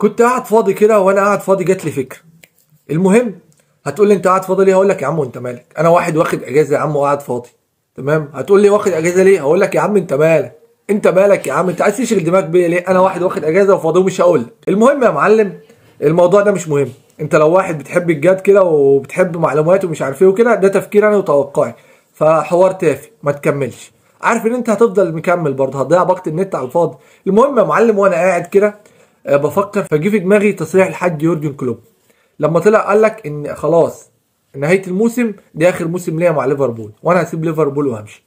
كنت قاعد فاضي كده وأنا قاعد فاضي جات لي فكرة. المهم هتقول لي أنت قاعد فاضي ليه؟ هقول لك يا عم وانت مالك؟ أنا واحد واخد أجازة يا عم وقاعد فاضي. تمام؟ هتقول لي واخد أجازة ليه؟ هقول لك يا عم أنت مالك؟ أنت مالك يا عم؟ أنت عايز تشغل دماغك بيا ليه؟ أنا واحد واخد أجازة وفاضي ومش هقول المهم يا معلم الموضوع ده مش مهم. أنت لو واحد بتحب الجد كده وبتحب معلومات ومش عارف إيه وكده ده تفكير أنا وتوقعي. فحوار تافه ما تكملش. عارف إن أنت هتفضل مكمل برضه هتضيع وقت النت على الفاضي. المهم يا معلم وأنا قاعد كده بفكر فجي في دماغي تصريح الحاج يورجن كلوب. لما طلع قال لك إن خلاص نهاية الموسم دي آخر موسم ليا مع ليفربول وأنا هسيب ليفربول وهمشي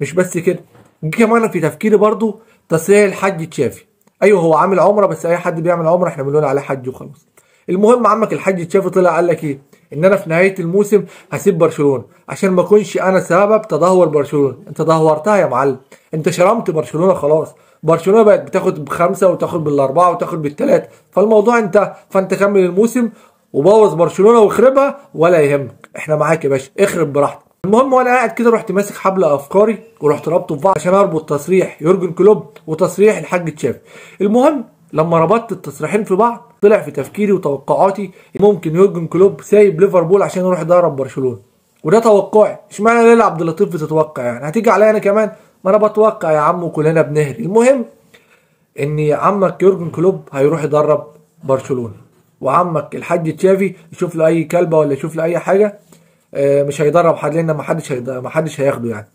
مش بس كده جه كمان في تفكيري برضو تصريح الحاج تشافي. أيوه هو عامل عمرة بس أي حد بيعمل عمرة إحنا بنقول عليه حج وخلاص. المهم عمك الحاج تشافي طلع قال لك إيه؟ إن أنا في نهاية الموسم هسيب برشلونة. عشان ما أكونش أنا سبب تدهور برشلونة. أنت دهورتها يا معلم. أنت شرمت برشلونة خلاص. برشلونة بقت بتاخد بخمسة وتاخد بالأربعة وتاخد بالثلاثه فالموضوع انت فأنت كمل الموسم وبوظ برشلونة واخربها ولا يهمك. إحنا معاك يا باشا. اخرب براحتك. المهم وأنا قاعد كده رحت ماسك حبل أفكاري ورحت رابطه في بعض عشان أربط تصريح يورجن كلوب وتصريح الحاج تشافي. المهم لما ربطت التصريحين في بعض طلع في تفكيري وتوقعاتي ممكن يورجن كلوب سايب ليفربول عشان يروح يدرب برشلونة. وده توقعي. اشمعنى ليلى عبد اللطيف بتتوقع يعني؟ هتيجي عليا أنا كمان؟ ما أنا بتوقع يا عم وكلنا بنهري. المهم إن عمك يورجن كلوب هيروح يدرب برشلونة. وعمك الحاج تشافي يشوف له أي كلبة ولا يشوف له أي حاجة آه، مش هيدرب حد لأن ما حدش ما حدش هياخده يعني.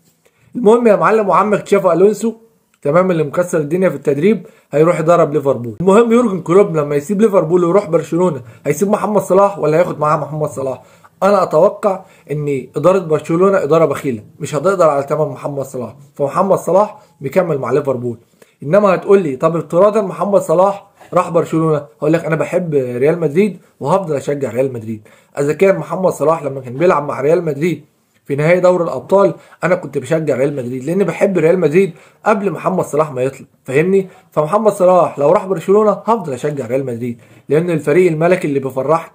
المهم يا معلم وعمك تشافي ألونسو تمام اللي مكسر الدنيا في التدريب هيروح يدرب ليفربول. المهم يورجن كلوب لما يسيب ليفربول ويروح برشلونة هيسيب محمد صلاح ولا هياخد معاه محمد صلاح؟ أنا أتوقع إن إدارة برشلونة إدارة بخيلة مش هتقدر على ثمن محمد صلاح. فمحمد صلاح بيكمل مع ليفربول. إنما هتقول لي طب افتراضا محمد صلاح راح برشلونة؟ هقول لك أنا بحب ريال مدريد وهفضل أشجع ريال مدريد. إذا كان محمد صلاح لما كان بيلعب مع ريال مدريد في نهائي دوري الأبطال أنا كنت بشجع ريال مدريد لأن بحب ريال مدريد قبل محمد صلاح ما يطلع فاهمني؟ فمحمد صلاح لو راح برشلونة هفضل أشجع ريال مدريد لأن الفريق الملكي اللي بيفرحني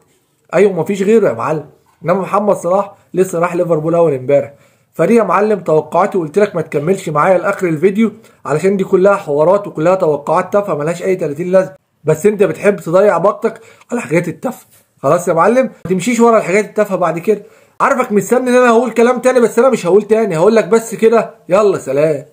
أيوه مفيش غيره يا معلم إنما محمد صلاح لسه راح ليفربول أول إمبارح. فدي يا معلم توقعاتي وقلت لك ما تكملش معايا لآخر الفيديو علشان دي كلها حوارات وكلها توقعات تافهة ملهاش أي 30 لازمة. بس أنت بتحب تضيع وقتك على الحاجات التافهة. خلاص يا معلم ما تمشيش ورا الحاجات التافهة بعد كده. عارفك مستني إن أنا هقول كلام تاني بس أنا مش هقول تاني. هقول لك بس كده. يلا سلام.